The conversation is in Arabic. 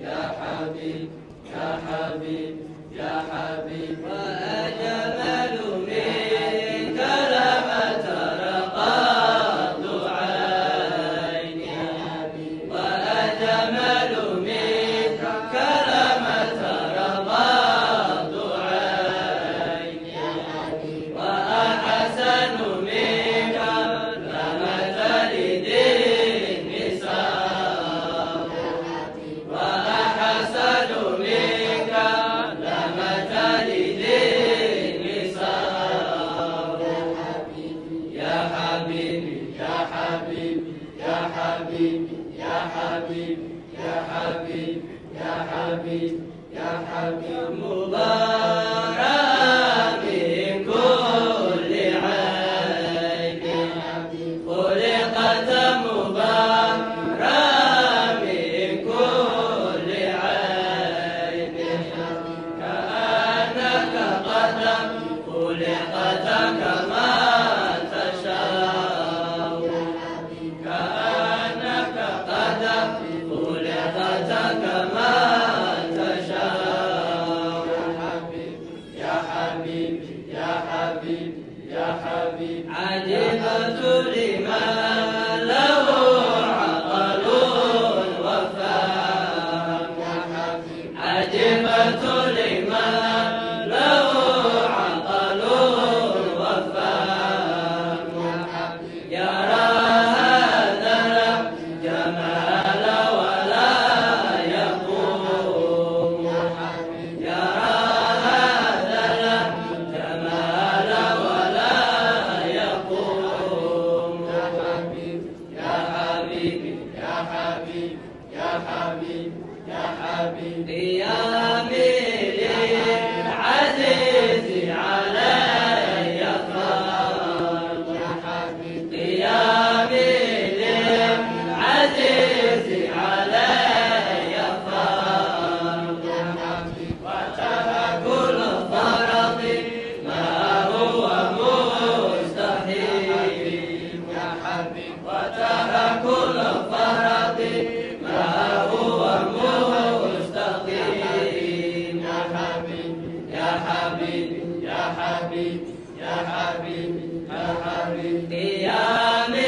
يا حبيب يا حبيب يا حبيب. وأجل يا حبيب يا حبيب يا حبيب يا حبيب مبارك. يا حبيبي يا أميري عزيزي علي فرج يا حبيبي يا أميري عزيزي علي فرج يا حبيبي وترك الفرض ما هو مستحيل يا حبيبي وترك الفرض حبيبي يا حبيبي يا حبيبي يا حبيبي يا حبيبي